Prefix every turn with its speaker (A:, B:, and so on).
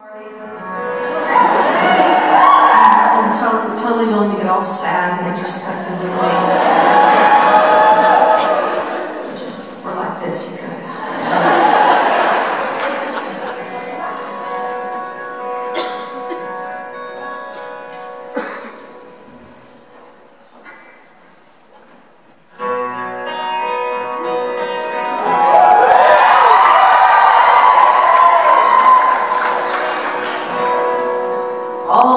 A: And totally, willing to get all sad and introspective with me.